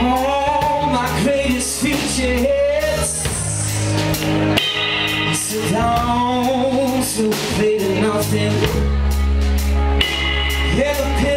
All my greatest future hits Sit down to play to nothing. Yeah, the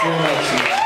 Все удачи.